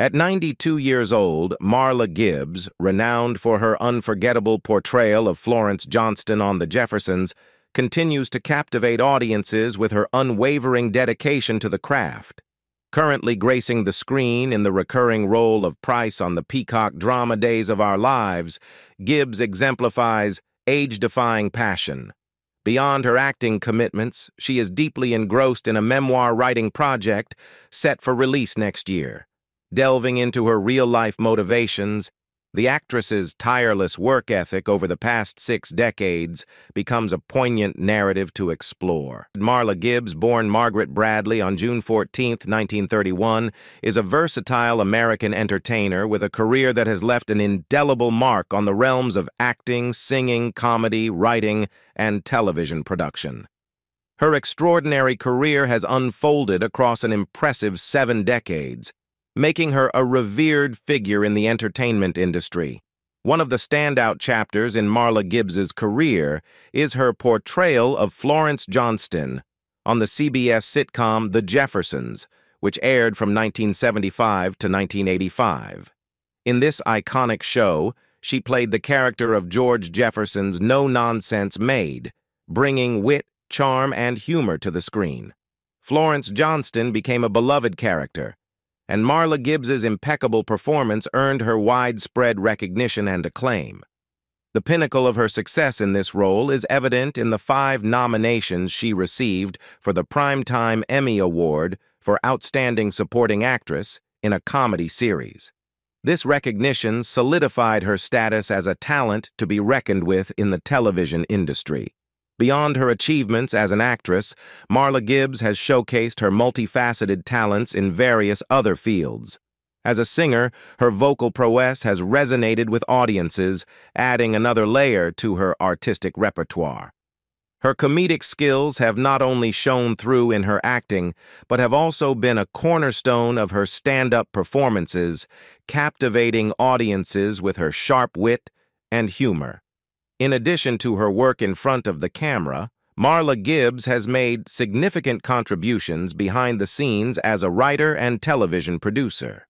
At 92 years old, Marla Gibbs, renowned for her unforgettable portrayal of Florence Johnston on The Jeffersons, continues to captivate audiences with her unwavering dedication to the craft. Currently gracing the screen in the recurring role of Price on the Peacock drama Days of Our Lives, Gibbs exemplifies age-defying passion. Beyond her acting commitments, she is deeply engrossed in a memoir writing project set for release next year. Delving into her real-life motivations, the actress's tireless work ethic over the past six decades becomes a poignant narrative to explore. Marla Gibbs, born Margaret Bradley on June 14, 1931, is a versatile American entertainer with a career that has left an indelible mark on the realms of acting, singing, comedy, writing, and television production. Her extraordinary career has unfolded across an impressive seven decades, making her a revered figure in the entertainment industry. One of the standout chapters in Marla Gibbs's career is her portrayal of Florence Johnston on the CBS sitcom The Jeffersons, which aired from 1975 to 1985. In this iconic show, she played the character of George Jefferson's no-nonsense maid, bringing wit, charm, and humor to the screen. Florence Johnston became a beloved character, and Marla Gibbs's impeccable performance earned her widespread recognition and acclaim. The pinnacle of her success in this role is evident in the five nominations she received for the Primetime Emmy Award for Outstanding Supporting Actress in a Comedy Series. This recognition solidified her status as a talent to be reckoned with in the television industry. Beyond her achievements as an actress, Marla Gibbs has showcased her multifaceted talents in various other fields. As a singer, her vocal prowess has resonated with audiences, adding another layer to her artistic repertoire. Her comedic skills have not only shown through in her acting, but have also been a cornerstone of her stand-up performances, captivating audiences with her sharp wit and humor. In addition to her work in front of the camera, Marla Gibbs has made significant contributions behind the scenes as a writer and television producer.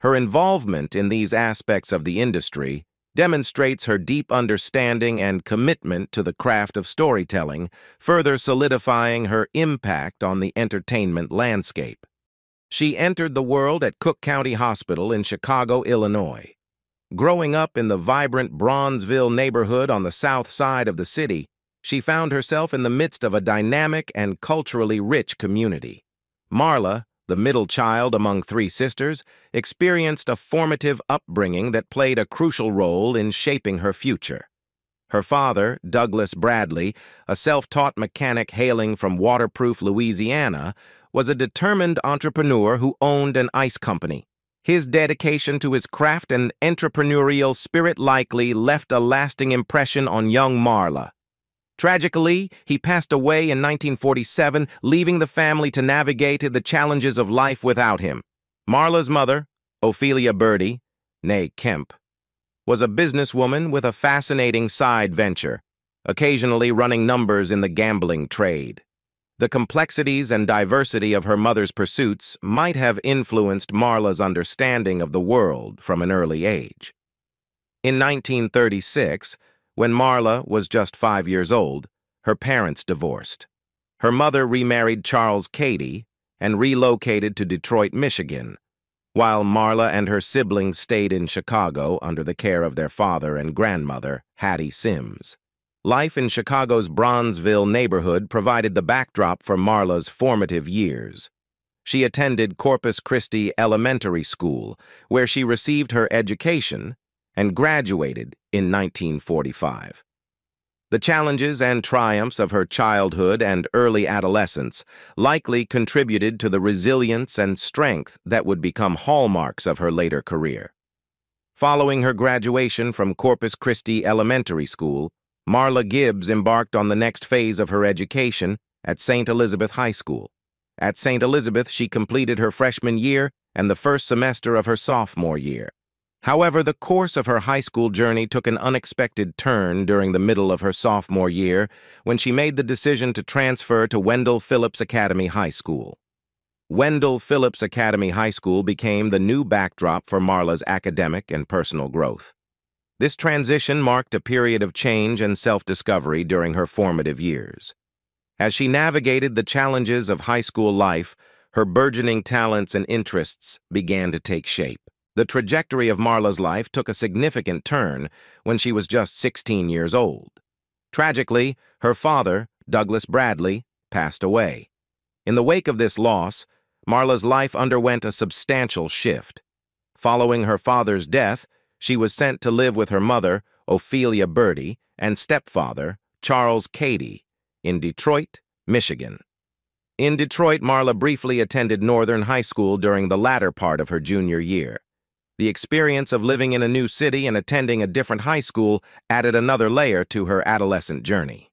Her involvement in these aspects of the industry demonstrates her deep understanding and commitment to the craft of storytelling, further solidifying her impact on the entertainment landscape. She entered the world at Cook County Hospital in Chicago, Illinois. Growing up in the vibrant Bronzeville neighborhood on the south side of the city, she found herself in the midst of a dynamic and culturally rich community. Marla, the middle child among three sisters, experienced a formative upbringing that played a crucial role in shaping her future. Her father, Douglas Bradley, a self-taught mechanic hailing from waterproof Louisiana, was a determined entrepreneur who owned an ice company. His dedication to his craft and entrepreneurial spirit likely left a lasting impression on young Marla. Tragically, he passed away in 1947, leaving the family to navigate the challenges of life without him. Marla's mother, Ophelia Birdie, née Kemp, was a businesswoman with a fascinating side venture, occasionally running numbers in the gambling trade. The complexities and diversity of her mother's pursuits might have influenced Marla's understanding of the world from an early age. In 1936, when Marla was just five years old, her parents divorced. Her mother remarried Charles Cady and relocated to Detroit, Michigan, while Marla and her siblings stayed in Chicago under the care of their father and grandmother, Hattie Sims. Life in Chicago's Bronzeville neighborhood provided the backdrop for Marla's formative years. She attended Corpus Christi Elementary School, where she received her education and graduated in 1945. The challenges and triumphs of her childhood and early adolescence likely contributed to the resilience and strength that would become hallmarks of her later career. Following her graduation from Corpus Christi Elementary School, Marla Gibbs embarked on the next phase of her education at St. Elizabeth High School. At St. Elizabeth, she completed her freshman year and the first semester of her sophomore year. However, the course of her high school journey took an unexpected turn during the middle of her sophomore year when she made the decision to transfer to Wendell Phillips Academy High School. Wendell Phillips Academy High School became the new backdrop for Marla's academic and personal growth. This transition marked a period of change and self-discovery during her formative years. As she navigated the challenges of high school life, her burgeoning talents and interests began to take shape. The trajectory of Marla's life took a significant turn when she was just 16 years old. Tragically, her father, Douglas Bradley, passed away. In the wake of this loss, Marla's life underwent a substantial shift. Following her father's death, she was sent to live with her mother, Ophelia Birdie, and stepfather, Charles Cady, in Detroit, Michigan. In Detroit, Marla briefly attended Northern High School during the latter part of her junior year. The experience of living in a new city and attending a different high school added another layer to her adolescent journey.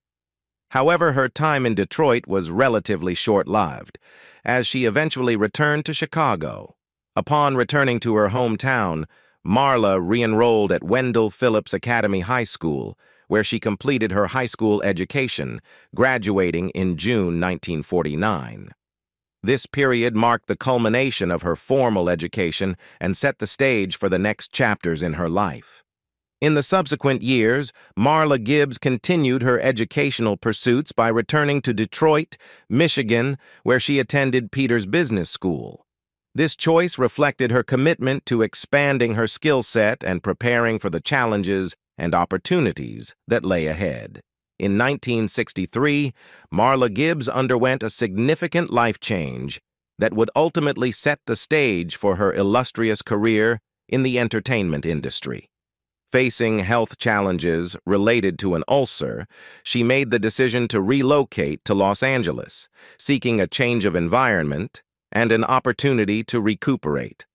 However, her time in Detroit was relatively short-lived, as she eventually returned to Chicago. Upon returning to her hometown, Marla re-enrolled at Wendell Phillips Academy High School, where she completed her high school education, graduating in June 1949. This period marked the culmination of her formal education and set the stage for the next chapters in her life. In the subsequent years, Marla Gibbs continued her educational pursuits by returning to Detroit, Michigan, where she attended Peters Business School. This choice reflected her commitment to expanding her skill set and preparing for the challenges and opportunities that lay ahead. In 1963, Marla Gibbs underwent a significant life change that would ultimately set the stage for her illustrious career in the entertainment industry. Facing health challenges related to an ulcer, she made the decision to relocate to Los Angeles, seeking a change of environment and an opportunity to recuperate.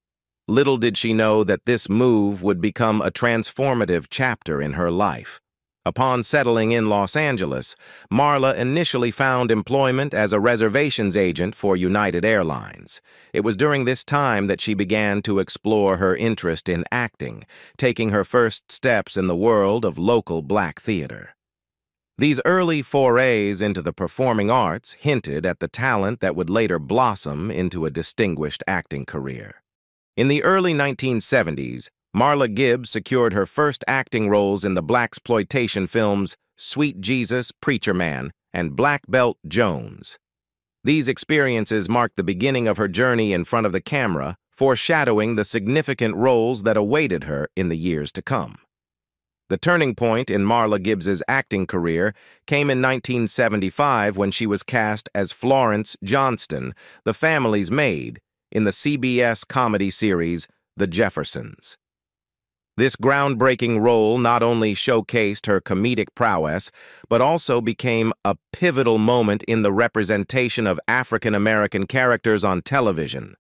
Little did she know that this move would become a transformative chapter in her life. Upon settling in Los Angeles, Marla initially found employment as a reservations agent for United Airlines. It was during this time that she began to explore her interest in acting, taking her first steps in the world of local black theater. These early forays into the performing arts hinted at the talent that would later blossom into a distinguished acting career. In the early 1970s, Marla Gibbs secured her first acting roles in the blaxploitation films Sweet Jesus, Preacherman, and Black Belt Jones. These experiences marked the beginning of her journey in front of the camera, foreshadowing the significant roles that awaited her in the years to come. The turning point in Marla Gibbs's acting career came in 1975 when she was cast as Florence Johnston, the family's maid, in the CBS comedy series The Jeffersons. This groundbreaking role not only showcased her comedic prowess, but also became a pivotal moment in the representation of African American characters on television.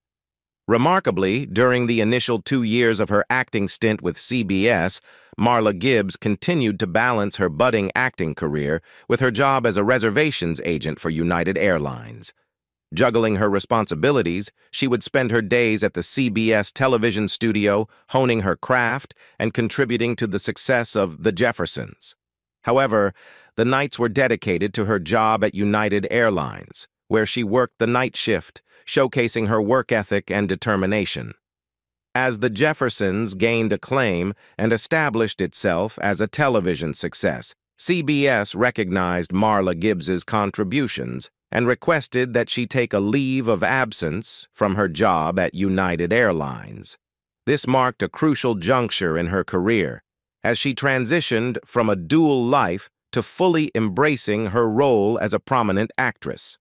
Remarkably, during the initial two years of her acting stint with CBS, Marla Gibbs continued to balance her budding acting career with her job as a reservations agent for United Airlines. Juggling her responsibilities, she would spend her days at the CBS television studio, honing her craft and contributing to the success of The Jeffersons. However, the nights were dedicated to her job at United Airlines, where she worked the night shift, showcasing her work ethic and determination. As The Jeffersons gained acclaim and established itself as a television success, CBS recognized Marla Gibbs's contributions and requested that she take a leave of absence from her job at United Airlines. This marked a crucial juncture in her career, as she transitioned from a dual life to fully embracing her role as a prominent actress.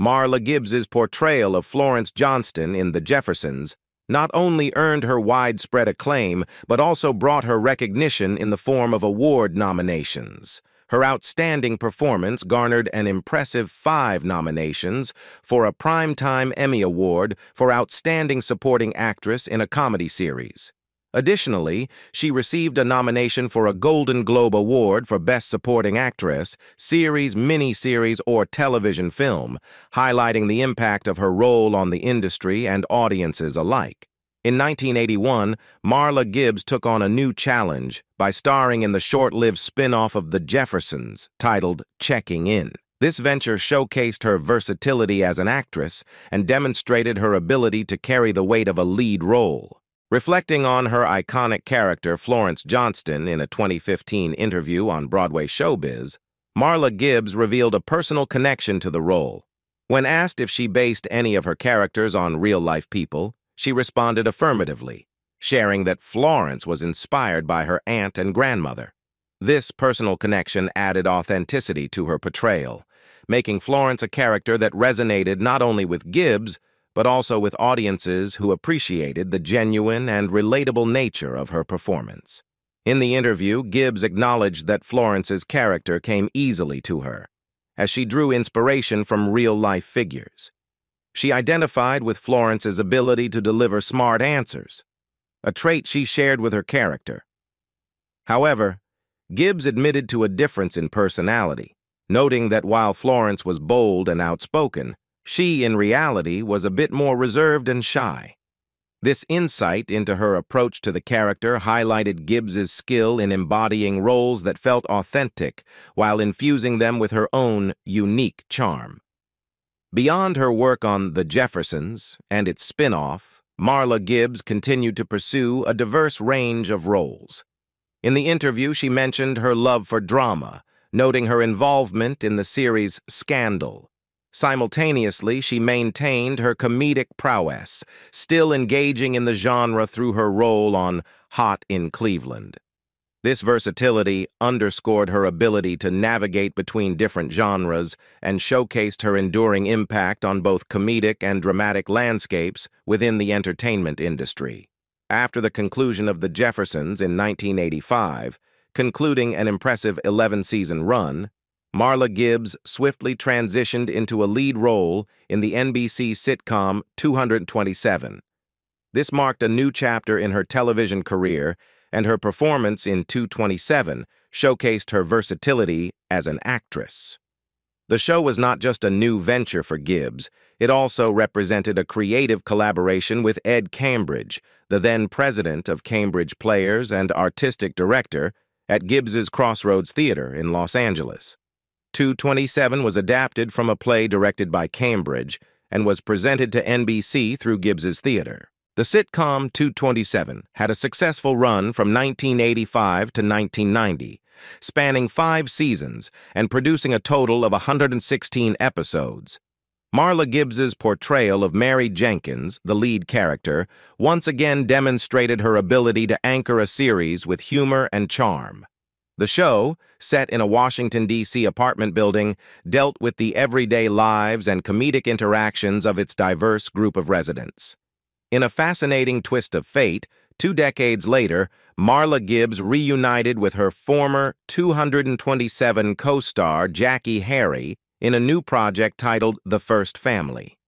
Marla Gibbs's portrayal of Florence Johnston in The Jeffersons not only earned her widespread acclaim, but also brought her recognition in the form of award nominations her outstanding performance garnered an impressive five nominations for a Primetime Emmy Award for Outstanding Supporting Actress in a Comedy Series. Additionally, she received a nomination for a Golden Globe Award for Best Supporting Actress, series, miniseries, or television film, highlighting the impact of her role on the industry and audiences alike. In 1981, Marla Gibbs took on a new challenge by starring in the short-lived spin-off of The Jeffersons titled Checking In. This venture showcased her versatility as an actress and demonstrated her ability to carry the weight of a lead role. Reflecting on her iconic character, Florence Johnston, in a 2015 interview on Broadway Showbiz, Marla Gibbs revealed a personal connection to the role. When asked if she based any of her characters on real-life people, she responded affirmatively, sharing that Florence was inspired by her aunt and grandmother. This personal connection added authenticity to her portrayal, making Florence a character that resonated not only with Gibbs, but also with audiences who appreciated the genuine and relatable nature of her performance. In the interview, Gibbs acknowledged that Florence's character came easily to her, as she drew inspiration from real-life figures. She identified with Florence's ability to deliver smart answers, a trait she shared with her character. However, Gibbs admitted to a difference in personality, noting that while Florence was bold and outspoken, she, in reality, was a bit more reserved and shy. This insight into her approach to the character highlighted Gibbs's skill in embodying roles that felt authentic while infusing them with her own unique charm. Beyond her work on The Jeffersons and its spin-off, Marla Gibbs continued to pursue a diverse range of roles. In the interview, she mentioned her love for drama, noting her involvement in the series Scandal, Simultaneously, she maintained her comedic prowess, still engaging in the genre through her role on Hot in Cleveland. This versatility underscored her ability to navigate between different genres and showcased her enduring impact on both comedic and dramatic landscapes within the entertainment industry. After the conclusion of The Jeffersons in 1985, concluding an impressive 11-season run, Marla Gibbs swiftly transitioned into a lead role in the NBC sitcom 227. This marked a new chapter in her television career, and her performance in 227 showcased her versatility as an actress. The show was not just a new venture for Gibbs, it also represented a creative collaboration with Ed Cambridge, the then president of Cambridge Players and artistic director at Gibbs's Crossroads Theater in Los Angeles. 227 was adapted from a play directed by Cambridge and was presented to NBC through Gibbs's Theater. The sitcom 227 had a successful run from 1985 to 1990, spanning five seasons and producing a total of 116 episodes. Marla Gibbs's portrayal of Mary Jenkins, the lead character, once again demonstrated her ability to anchor a series with humor and charm. The show, set in a Washington, D.C. apartment building, dealt with the everyday lives and comedic interactions of its diverse group of residents. In a fascinating twist of fate, two decades later, Marla Gibbs reunited with her former 227 co-star Jackie Harry in a new project titled The First Family.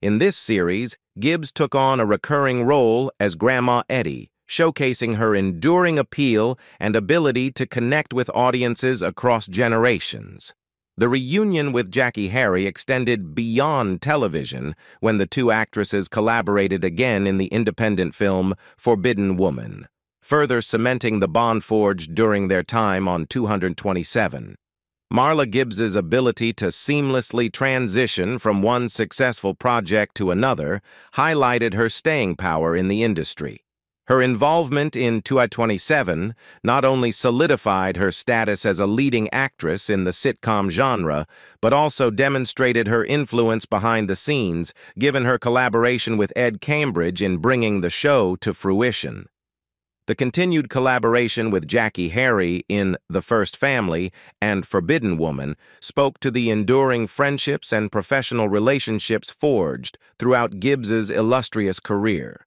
In this series, Gibbs took on a recurring role as Grandma Eddie, showcasing her enduring appeal and ability to connect with audiences across generations. The reunion with Jackie Harry extended beyond television when the two actresses collaborated again in the independent film Forbidden Woman, further cementing the bond forged during their time on 227. Marla Gibbs's ability to seamlessly transition from one successful project to another highlighted her staying power in the industry. Her involvement in 227 not only solidified her status as a leading actress in the sitcom genre, but also demonstrated her influence behind the scenes, given her collaboration with Ed Cambridge in bringing the show to fruition. The continued collaboration with Jackie Harry in The First Family and Forbidden Woman spoke to the enduring friendships and professional relationships forged throughout Gibbs's illustrious career.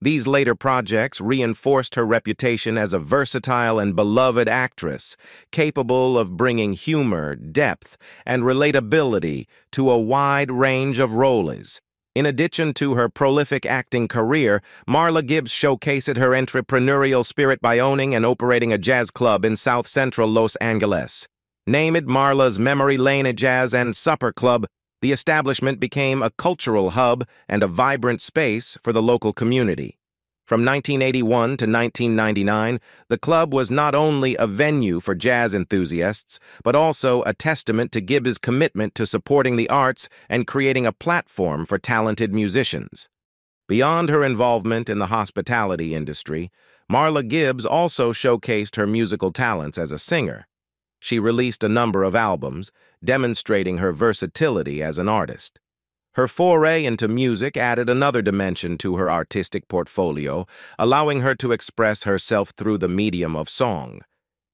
These later projects reinforced her reputation as a versatile and beloved actress, capable of bringing humor, depth, and relatability to a wide range of roles. In addition to her prolific acting career, Marla Gibbs showcased her entrepreneurial spirit by owning and operating a jazz club in South Central Los Angeles. Named Marla's Memory Lane Jazz and Supper Club, the establishment became a cultural hub and a vibrant space for the local community. From 1981 to 1999, the club was not only a venue for jazz enthusiasts, but also a testament to Gibbs' commitment to supporting the arts and creating a platform for talented musicians. Beyond her involvement in the hospitality industry, Marla Gibbs also showcased her musical talents as a singer. She released a number of albums, demonstrating her versatility as an artist. Her foray into music added another dimension to her artistic portfolio, allowing her to express herself through the medium of song.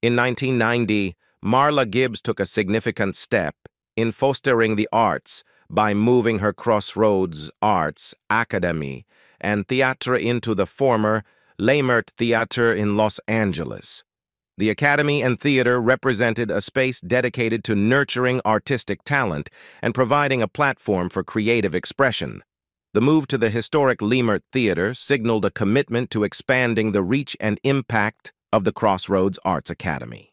In 1990, Marla Gibbs took a significant step in fostering the arts by moving her Crossroads Arts Academy and theatre into the former Leimert Theater in Los Angeles. The Academy and Theater represented a space dedicated to nurturing artistic talent and providing a platform for creative expression. The move to the historic Leimert Theater signaled a commitment to expanding the reach and impact of the Crossroads Arts Academy.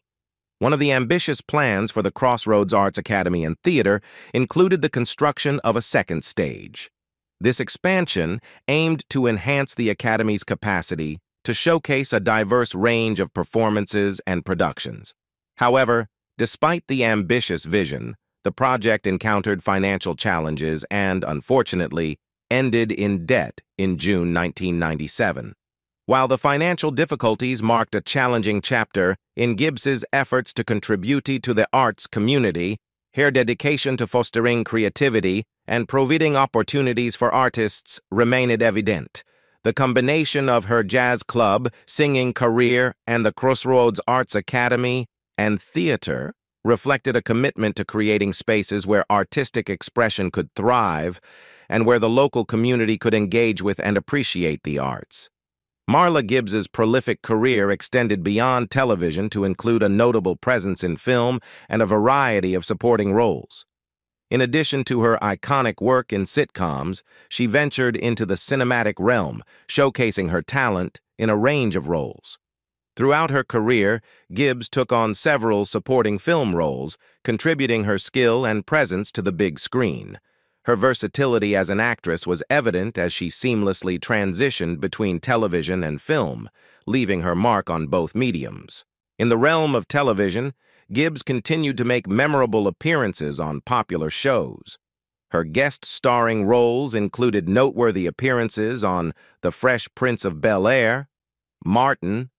One of the ambitious plans for the Crossroads Arts Academy and Theater included the construction of a second stage. This expansion aimed to enhance the Academy's capacity to showcase a diverse range of performances and productions. However, despite the ambitious vision, the project encountered financial challenges and, unfortunately, ended in debt in June 1997. While the financial difficulties marked a challenging chapter in Gibbs's efforts to contribute to the arts community, her dedication to fostering creativity and providing opportunities for artists remained evident. The combination of her jazz club, singing career, and the Crossroads Arts Academy and theater reflected a commitment to creating spaces where artistic expression could thrive and where the local community could engage with and appreciate the arts. Marla Gibbs's prolific career extended beyond television to include a notable presence in film and a variety of supporting roles. In addition to her iconic work in sitcoms, she ventured into the cinematic realm, showcasing her talent in a range of roles. Throughout her career, Gibbs took on several supporting film roles, contributing her skill and presence to the big screen. Her versatility as an actress was evident as she seamlessly transitioned between television and film, leaving her mark on both mediums. In the realm of television, Gibbs continued to make memorable appearances on popular shows. Her guest starring roles included noteworthy appearances on The Fresh Prince of Bel Air, Martin,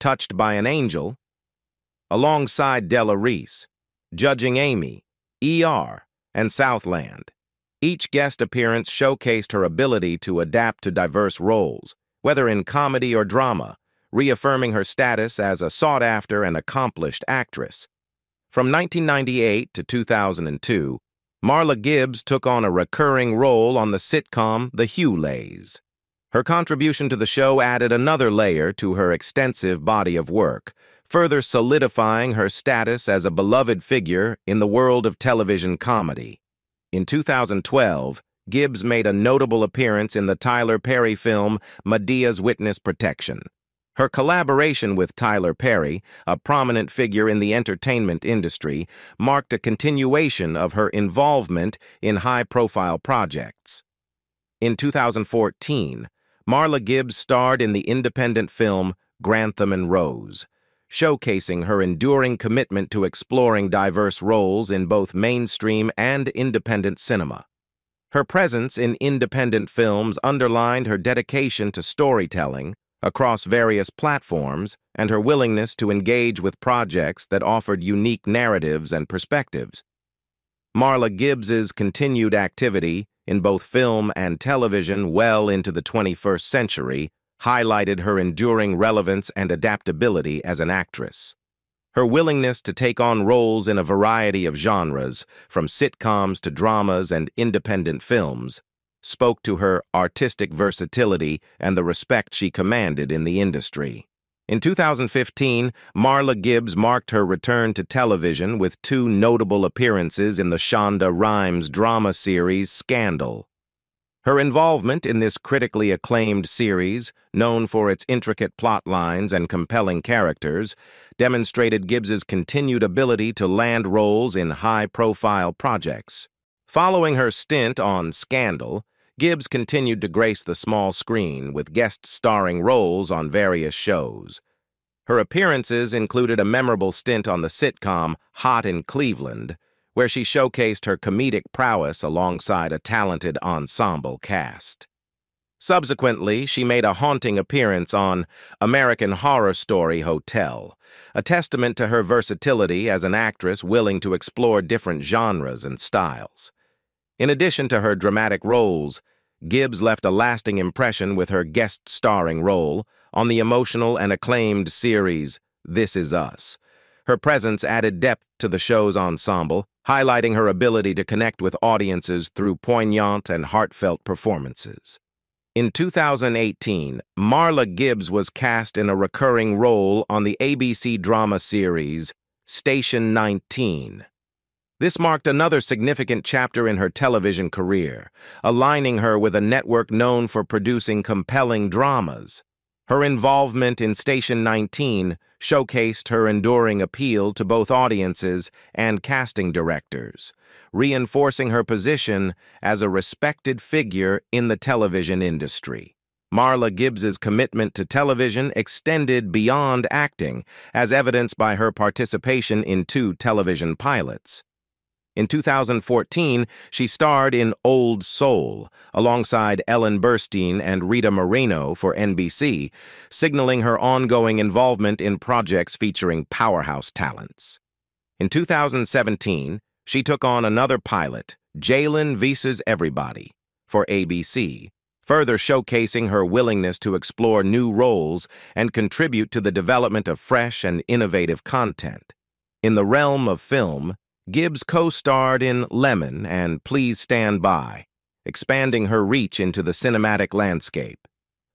Touched by an Angel, alongside Della Reese, Judging Amy, ER, and Southland. Each guest appearance showcased her ability to adapt to diverse roles, whether in comedy or drama, reaffirming her status as a sought-after and accomplished actress. From 1998 to 2002, Marla Gibbs took on a recurring role on the sitcom The Hughleys. Her contribution to the show added another layer to her extensive body of work, further solidifying her status as a beloved figure in the world of television comedy. In 2012, Gibbs made a notable appearance in the Tyler Perry film Madea's Witness Protection. Her collaboration with Tyler Perry, a prominent figure in the entertainment industry, marked a continuation of her involvement in high-profile projects. In 2014, Marla Gibbs starred in the independent film Grantham and Rose, showcasing her enduring commitment to exploring diverse roles in both mainstream and independent cinema. Her presence in independent films underlined her dedication to storytelling, across various platforms and her willingness to engage with projects that offered unique narratives and perspectives. Marla Gibbs's continued activity in both film and television well into the 21st century highlighted her enduring relevance and adaptability as an actress. Her willingness to take on roles in a variety of genres, from sitcoms to dramas and independent films, spoke to her artistic versatility and the respect she commanded in the industry. In 2015, Marla Gibbs marked her return to television with two notable appearances in the Shonda Rhimes drama series Scandal. Her involvement in this critically acclaimed series, known for its intricate plot lines and compelling characters, demonstrated Gibbs's continued ability to land roles in high-profile projects. Following her stint on Scandal, Gibbs continued to grace the small screen with guest starring roles on various shows. Her appearances included a memorable stint on the sitcom Hot in Cleveland, where she showcased her comedic prowess alongside a talented ensemble cast. Subsequently, she made a haunting appearance on American Horror Story Hotel, a testament to her versatility as an actress willing to explore different genres and styles. In addition to her dramatic roles, Gibbs left a lasting impression with her guest starring role on the emotional and acclaimed series This Is Us. Her presence added depth to the show's ensemble, highlighting her ability to connect with audiences through poignant and heartfelt performances. In 2018, Marla Gibbs was cast in a recurring role on the ABC drama series Station 19. This marked another significant chapter in her television career, aligning her with a network known for producing compelling dramas. Her involvement in Station 19 showcased her enduring appeal to both audiences and casting directors, reinforcing her position as a respected figure in the television industry. Marla Gibbs's commitment to television extended beyond acting, as evidenced by her participation in two television pilots. In 2014, she starred in Old Soul alongside Ellen Burstyn and Rita Moreno for NBC, signaling her ongoing involvement in projects featuring powerhouse talents. In 2017, she took on another pilot, Jalen Visa's Everybody, for ABC, further showcasing her willingness to explore new roles and contribute to the development of fresh and innovative content. In the realm of film, Gibbs co-starred in Lemon and Please Stand By, expanding her reach into the cinematic landscape.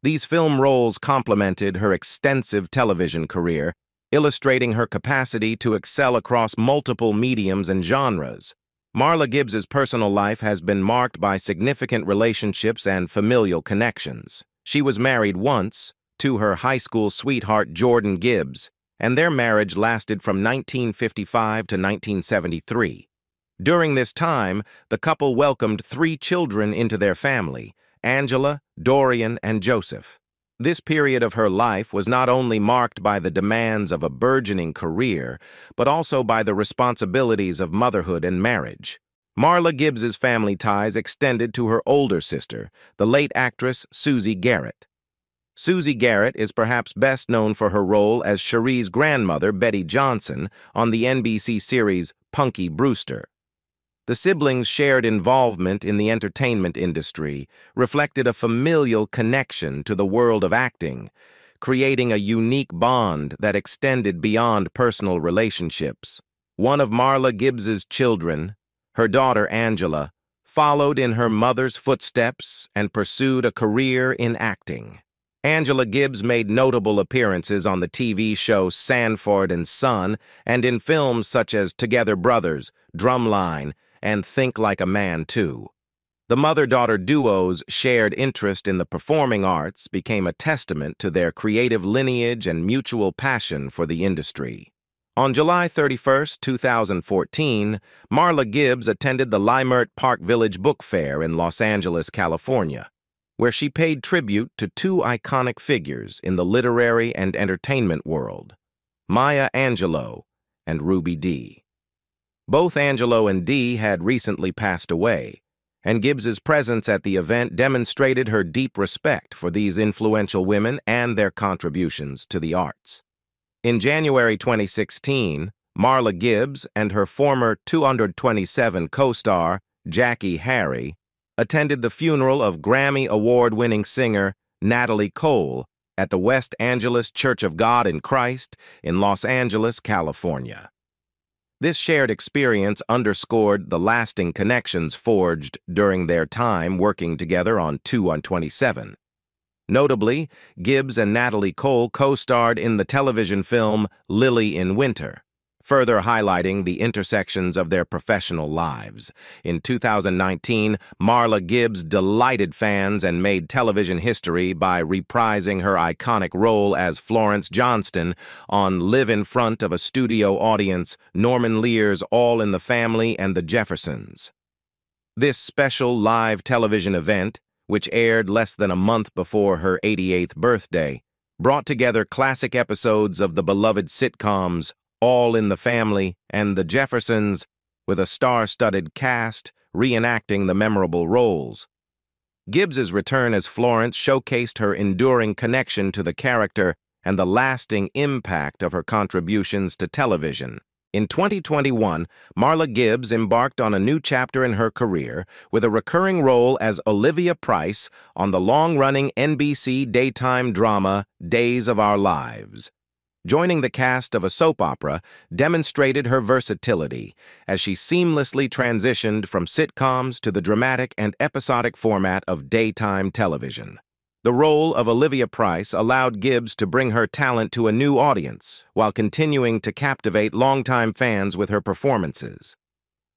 These film roles complemented her extensive television career, illustrating her capacity to excel across multiple mediums and genres. Marla Gibbs's personal life has been marked by significant relationships and familial connections. She was married once to her high school sweetheart Jordan Gibbs, and their marriage lasted from 1955 to 1973. During this time, the couple welcomed three children into their family, Angela, Dorian, and Joseph. This period of her life was not only marked by the demands of a burgeoning career, but also by the responsibilities of motherhood and marriage. Marla Gibbs's family ties extended to her older sister, the late actress Susie Garrett. Susie Garrett is perhaps best known for her role as Cherie's grandmother, Betty Johnson, on the NBC series Punky Brewster. The siblings' shared involvement in the entertainment industry reflected a familial connection to the world of acting, creating a unique bond that extended beyond personal relationships. One of Marla Gibbs's children, her daughter Angela, followed in her mother's footsteps and pursued a career in acting. Angela Gibbs made notable appearances on the TV show Sanford and Son and in films such as Together Brothers, Drumline, and Think Like a Man Too. The mother-daughter duo's shared interest in the performing arts became a testament to their creative lineage and mutual passion for the industry. On July 31, 2014, Marla Gibbs attended the Leimert Park Village Book Fair in Los Angeles, California where she paid tribute to two iconic figures in the literary and entertainment world, Maya Angelou and Ruby Dee. Both Angelou and Dee had recently passed away, and Gibbs's presence at the event demonstrated her deep respect for these influential women and their contributions to the arts. In January 2016, Marla Gibbs and her former 227 co-star, Jackie Harry, attended the funeral of Grammy Award-winning singer Natalie Cole at the West Angeles Church of God in Christ in Los Angeles, California. This shared experience underscored the lasting connections forged during their time working together on 2 on 27. Notably, Gibbs and Natalie Cole co-starred in the television film Lily in Winter, further highlighting the intersections of their professional lives. In 2019, Marla Gibbs delighted fans and made television history by reprising her iconic role as Florence Johnston on Live in Front of a Studio Audience, Norman Lear's All in the Family and the Jeffersons. This special live television event, which aired less than a month before her 88th birthday, brought together classic episodes of the beloved sitcoms All in the Family and The Jeffersons with a star-studded cast reenacting the memorable roles. Gibbs's return as Florence showcased her enduring connection to the character and the lasting impact of her contributions to television. In 2021, Marla Gibbs embarked on a new chapter in her career with a recurring role as Olivia Price on the long-running NBC daytime drama Days of Our Lives. Joining the cast of a soap opera demonstrated her versatility as she seamlessly transitioned from sitcoms to the dramatic and episodic format of daytime television. The role of Olivia Price allowed Gibbs to bring her talent to a new audience while continuing to captivate longtime fans with her performances.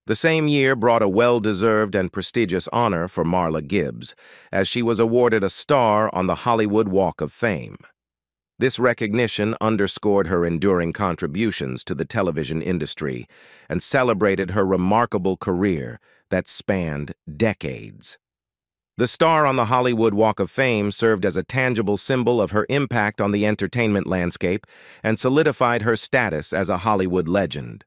The same year brought a well-deserved and prestigious honor for Marla Gibbs, as she was awarded a star on the Hollywood Walk of Fame. This recognition underscored her enduring contributions to the television industry and celebrated her remarkable career that spanned decades. The star on the Hollywood Walk of Fame served as a tangible symbol of her impact on the entertainment landscape and solidified her status as a Hollywood legend.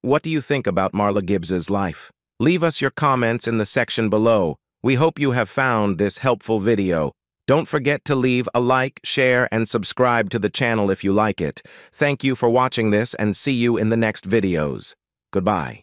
What do you think about Marla Gibbs's life? Leave us your comments in the section below. We hope you have found this helpful video. Don't forget to leave a like, share, and subscribe to the channel if you like it. Thank you for watching this and see you in the next videos. Goodbye.